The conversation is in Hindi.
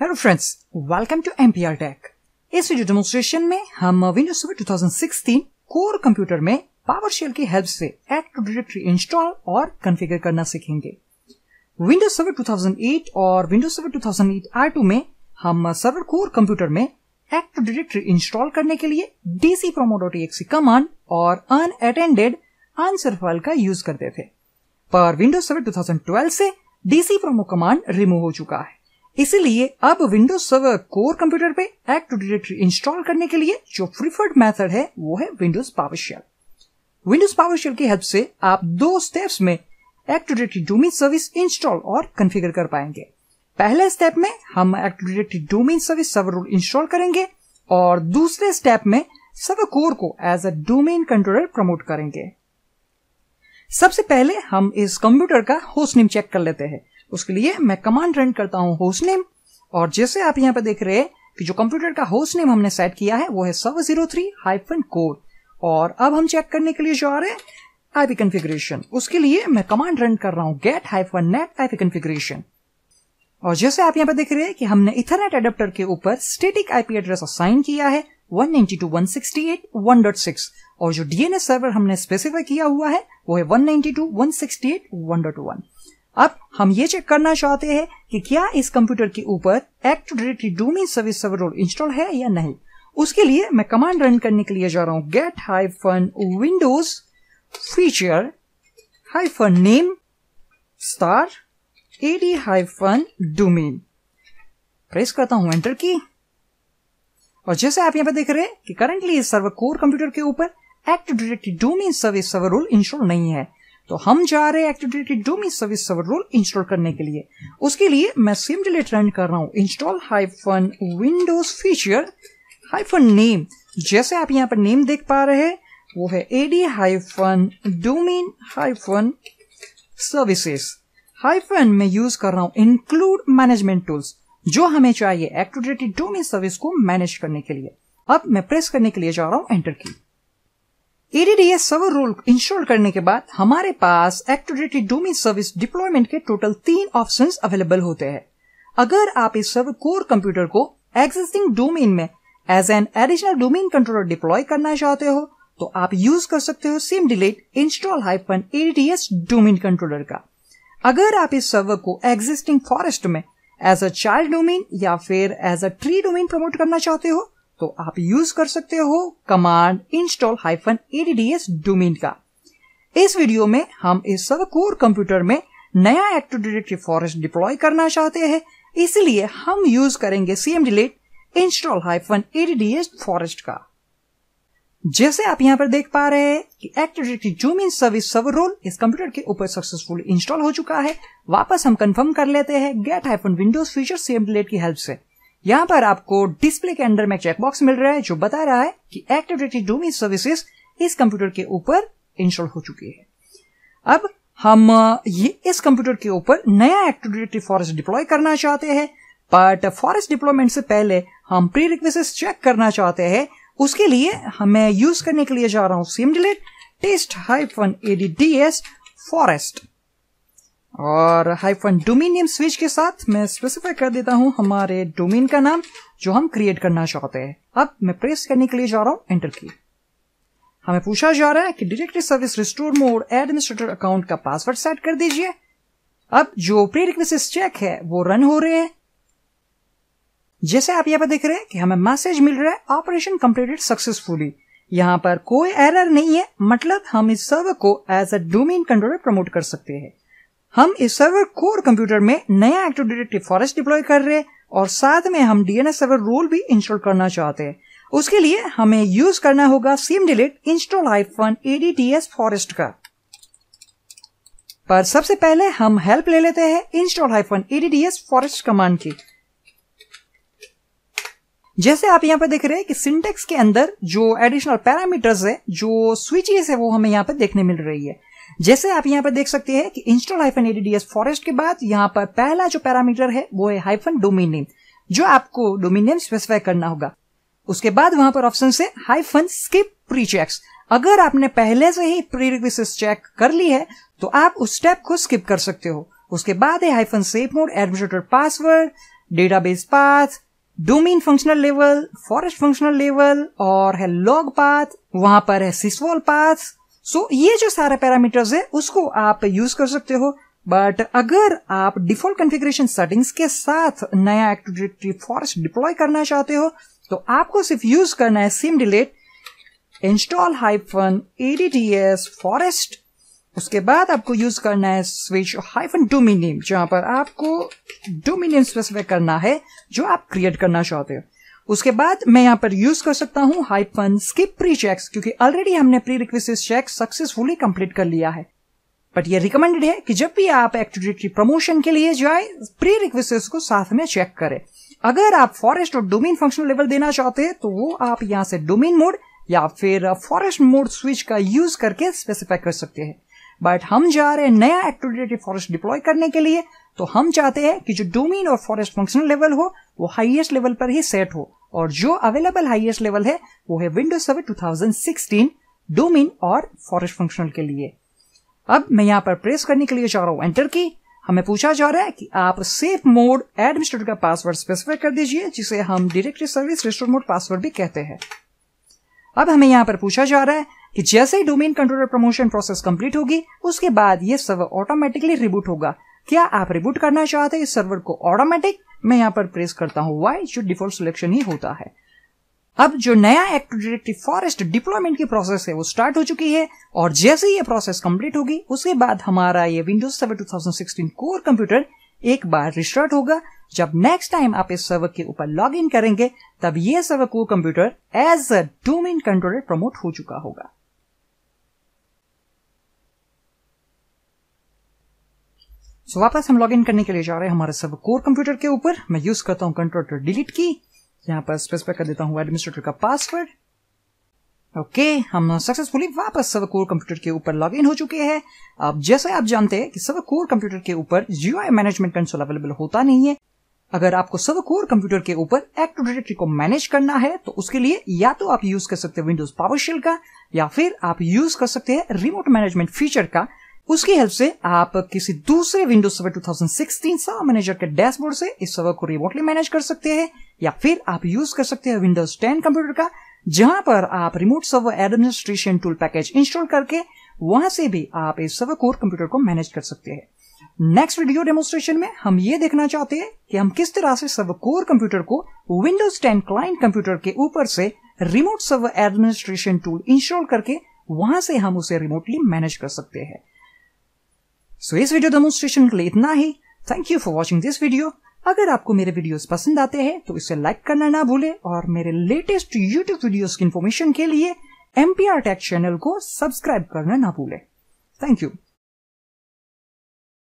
Hello friends welcome to MPR tech इस वीडियो डेमोन्स्ट्रेशन में हम विंडोज़ सर्वर 2016 कोर कंप्यूटर में पावर शेल की हेल्प से एक्टिव डायरेक्टरी इंस्टॉल और कॉन्फ़िगर करना सीखेंगे। विंडोज़ सर्वर 2008 और विंडोज़ सर्वर 2008 R2 में हम सर्वर कोर कंप्यूटर में एक्टिव डायरेक्टरी इंस्टॉल करने के लिए डीसी प्रोमो.exe कमांड और अनअटेंडेड आंसर फ़ाइल का यूज़ करते थे। पर विंडोज़ सर्वर 2012 से डीसी प्रोमो कमांड रिमूव हो चुका है। इसीलिए अब विंडोज़ सर्वर कोर कंप्यूटर पे एक्टिव डायरेक्टरी इंस्टॉल करने के लिए जो प्रिफर्ड मेथड है, वो है विंडोज़ पावरशेल विंडोज़ पावरशेल की हेल्प से आप दो स्टेप्स में active directory domain service install और कॉन्फ़िगर कर पाएँगे। पहले स्टेप में हम active directory domain service server role install करेंगे और दूसरे स्टेप में सर्वर कोर को as a domain controller promote करेंगे। सबसे पहले हम इस कंप्यूटर का होस्ट नेम चेक कर लेते हैं। उसके लिए मैं कमांड रन करता हूँ होस्ट नेम और जैसे आप यहाँ पर देख रहे हैं कि जो कंप्यूटर का होस्ट नेम हमने सेट किया है, वो है server zero three hyphen core और अब हम चेक करने के लिए जो आ रहे हैं आईपी कॉन्फ़िगरेशन उसके लिए मैं कमांड रन कर रहा हूँ get hyphen net IP configuration और जैसे आप यहाँ पर देख रहे हैं कि हमने इथरनेट एडेप्टर के ऊपर स्टेटिक आईपी एड्रेस असाइन किया है 192.168.1.6 और जो डीएनएस सर्वर हमने स्पेसिफाई किया हुआ है, वो है 192.168.1.1 अब हम ये चेक करना चाहते हैं कि क्या इस कंप्यूटर के ऊपर active directory domain service server install है या नहीं। उसके लिए मैं कमांड रन करने के लिए जा रहा हूँ। Get hyphen Windows feature hyphen name star AD hyphen domain press करता हूँ एंटर की। और जैसे आप यहाँ पर देख रहे हैं कि करंटली इस सर्वर कोर कंप्यूटर के ऊपर active directory domain service server role install नहीं है। तो हम जा रहे हैं active directory domain service server role install करने के लिए। उसके लिए मैं सिम डिलीट रन कर रहा हूँ। Install hyphen Windows feature hyphen name जैसे आप यहाँ पर नेम देख पा रहे हैं, वो है AD hyphen domain hyphen services hyphen में यूज़ कर रहा हूँ इंक्लूड मैनेजमेंट टूल्स जो हमें चाहिए एक्टिव डायरेक्टरी डोमेन सर्विस को मैनेज करने के लिए। अब मैं प्रेस करने के लिए जा रहा हूँ एंटर की। एडीडीएस सर्वर रोल इंस्टॉल करने के बाद हमारे पास active directory domain service deployment के टोटल तीन ऑप्शंस अवेलेबल होते हैं। अगर आप इस सर्वर कोर कंप्यूटर को एग्जिस्टिंग डोमेन में as an additional domain controller deploy करना चाहते हो तो आप यूज़ कर सकते हो cmdlet install hyphen ADDS domain controller का। अगर आप इस सर्वर को एग्जिस्टिंग फॉरेस्ट में एज अ चाइल्ड डोमेन या फिर as a tree domain promote करना चाहते हो तो आप यूज़ कर सकते हो command install hyphen ADDS domain का। इस वीडियो में हम इस सब कोर कंप्यूटर में नया एक्टिव डायरेक्टरी फॉरेस्ट डिप्लॉय करना चाहते हैं। इसलिए हम यूज़ करेंगे cmdlet install hyphen ADDS forest का। जैसे आप यहाँ पर देख पा रहे हैं कि active directory domain service server role इस कंप्यूटर के ऊपर सक्सेसफुल इंस्टॉल हो चुका है। वापस हम कंफर्म कर लेते हैं। Get hyphen Windows feature cmdlet की हेल्प से। यहाँ पर आपको डिस्प्ले के अंदर में चेकबॉक्स मिल रहा है, जो बता रहा है कि एक्टिव डायरेक्टरी सर्विसेज़ इस कंप्यूटर के ऊपर इंस्टॉल हो चुकी है। अब हम ये इस कंप्यूटर के ऊपर नया एक्टिव डायरेक्टरी फॉरेस्ट डिप्लॉय करना चाहते हैं बट फॉरेस्ट डिप्लॉयमेंट से पहले हम प्री रिक्वेस्ट चेक करना चाहते हैं। उसके लिए हमें यूज़ करने के लिए जा रहा हूँ cmdlet test hyphen ADDS forest और हाइफन डोमेन नेम स्विच के साथ मैं स्पेसिफाई कर देता हूँ हमारे डोमेन का नाम, जो हम क्रिएट करना चाहते हैं। अब मैं प्रेस करने के लिए जा रहा हूँ एंटर की हमें पूछा जा रहा है कि directory service restore mode administrator account का पासवर्ड सेट कर दीजिए। अब जो प्री चेक है, वो रन हो रहे हैं। जैसे आप यहाँ पर देख रहे हैं कि हमें मैसेज मिल रहा है ऑपरेशन कंप्लीटेड सक्सेसफुली यहाँ पर कोई एरर नहीं है मतलब हम इस सर्वर को as a domain controller promote कर सकते हैं। हम इस सर्वर कोर कंप्यूटर में नया एक्टिव डायरेक्टरी फॉरेस्ट डिप्लॉय कर रहे हैं और साथ में हम डीएनएस सर्वर रोल भी इंस्टॉल करना चाहते हैं। उसके लिए हमें यूज़ करना होगा cmdlet install hyphen ADDS forest का। पर सबसे पहले हम हेल्प ले लेते हैं install hyphen ADDS forest command की। जैसे आप यहाँ पर देख रहे हैं कि सिंटेक्स के अंदर जो एडिशनल पैरामीटर्स है, जो स्विचेस है, वो हमें यहाँ पर देखने मिल रही है। जैसे आप यहाँ पर देख सकते हैं कि इंस्टॉल हाइफन एडीडीएस फॉरेस्ट के बाद यहाँ पर पहला जो पैरामीटर है, वो है हाइफन डोमेन नेम जो आपको डोमेन नेम स्पेसिफाई करना होगा। उसके बाद वहाँ पर ऑप्शन से हाइफन स्किप प्री चेक्स अगर आपने पहले से ही प्री चेक कर ली है तो आप उस स्टेप को स्किप कर सकते हो। उसके बाद है hyphen safe mode administrator password database path domain functional level forest functional level और है लॉग पाथ वहाँ पर है सिसवॉल पाथ सो so, ये जो सारा पैरामीटर्स है उसको आप यूज़ कर सकते हो। बट अगर आप डिफ़ॉल्ट कॉन्फ़िगरेशन सेटिंग्स के साथ नया एक्टिव डायरेक्टरी फॉरेस्ट डिप्लॉय करना चाहते हो तो आपको सिर्फ़ यूज़ करना है sim delete install hyphen ADDS forest उसके बाद आपको यूज़ करना है स्विच हाइफन डोमिनियम जहाँ पर आपको डोमिनियम स्पेसिफाई करना है जो आप क्रिएट करना चाहते हो। उसके बाद मैं यहाँ पर यूज़ कर सकता हूँ हाइफन स्किप प्री चेक्स क्योंकि ऑलरेडी हमने pre request check successfully complete कर लिया है। बट ये रिकमेंडेड है कि जब भी आप एक्टिविटी प्रमोशन के लिए जाए प्री रिक्वेस्ट को साथ में चेक करें। अगर आप फॉरेस्ट और डोमेन फंक्शनल लेवल देना चाहते हैं तो वो आप यहाँ से डोमेन मोड या फिर फॉरेस्ट मोड स्विच का यूज़ करके स्पेसिफाई कर सकते हैं। बट हम जा रहे हैं नया एक्टिविटी फॉरेस्ट डिप्लॉय करने के लिए तो हम चाहते हैं कि जो डोमेन और फॉरेस्ट फंक्शनल लेवल हो, वो हाईएस्ट लेवल पर ही सेट हो। और जो अवेलेबल हाईएस्ट लेवल है, वो है विंडोज़ सर्वर 2016 डोमेन और फॉरेस्ट फंक्शनल के लिए। अब मैं यहाँ पर प्रेस करने के लिए चाह रहा हूँ। एंटर की। हमें पूछा जा रहा है कि आप सेफ़ मोड एडमिनिस्ट्रेटर का पासवर्ड स्पेसिफाई कर दीजिए, जिसे हम directory service restore mode password भी कहते हैं। अब हमें यहाँ पर पूछा जा रहा है कि जैसे ही domain controller promotion process complete होगी, उसके बाद ये सर्वर ऑटोमेटिकली रिबूट होगा। क्या आप रिबूट करना चाहते हैं? इस सर्वर को ऑटोमेटिक मैं यहाँ पर प्रेस करता हूँ वाई जो डिफ़ॉल्ट सिलेक्शन ही होता है। अब जो नया एक्टिव डायरेक्टरी फॉरेस्ट डिप्लॉयमेंट की प्रोसेस है, वो स्टार्ट हो चुकी है और जैसे ही ये प्रोसेस कंप्लीट होगी, उसके बाद हमारा ये विंडोज़ सर्वर 2016 कोर कंप्यूटर एक बार रिस्टार्ट होगा। जब नेक्स्ट टाइम आप इस सर्वर के ऊपर लॉग इन करेंगे, तब ये server core computer as a domain controller promote हो चुका होगा। सो so, वापस हम लॉग इन करने के लिए जा रहे हैं हमारे सर्वर कोर कंप्यूटर के ऊपर। मैं यूज़ करता हूँ कंट्रोल डिलीट की यहाँ पर स्पेसिफाई कर देता हूँ एडमिनिस्ट्रेटर का पासवर्ड ओके okay, हम सक्सेसफुली वापस सर्वर कोर कंप्यूटर के ऊपर लॉग इन हो चुके हैं। अब जैसे आप जानते हैं कि सर्वर कोर कंप्यूटर के ऊपर जीओ मैनेजमेंट कंसोल अवेलेबल होता नहीं है। अगर आपको सर्वर कोर कंप्यूटर के ऊपर एक्टिव डायरेक्टरी को मैनेज करना है तो उसके लिए या तो आप यूज़ कर सकते हैं विंडोज़ पावरशेल का या फिर आप यूज़ कर सकते हैं रिमोट मैनेजमेंट फीचर का। उसकी हेल्प से आप किसी दूसरे विंडोज़ सर्वर 2016 सर्वर मैनेजर के डैशबोर्ड से इस सर्वर को रिमोटली मैनेज कर सकते हैं, या फिर आप यूज़ कर सकते हैं विंडोज़ 10 कंप्यूटर का, जहाँ पर आप remote server administration tool package install करके वहाँ से भी आप इस सर्वर कोर कंप्यूटर को मैनेज कर सकते हैं। नेक्स्ट वीडियो डेमोस्ट्रेशन में हम ये देखना चाहते हैं कि हम किस तरह से सर्वर कोर कंप्यूटर को विंडोज़ 10 क्लाइंट कंप्यूटर के ऊपर से remote server administration tool install करके वहाँ से हम उसे रिमोटली मैनेज कर सकते हैं। सो so, इस वीडियो डेमोन्स्ट्रेशन के लिए इतना ही। Thank you for watching this video अगर आपको मेरे वीडियोस पसंद आते हैं तो इसे लाइक करना ना भूले और मेरे लेटेस्ट यूट्यूब वीडियोस की इन्फॉर्मेशन के लिए एमपीआर टेक चैनल को सब्सक्राइब करना ना भूले। Thank you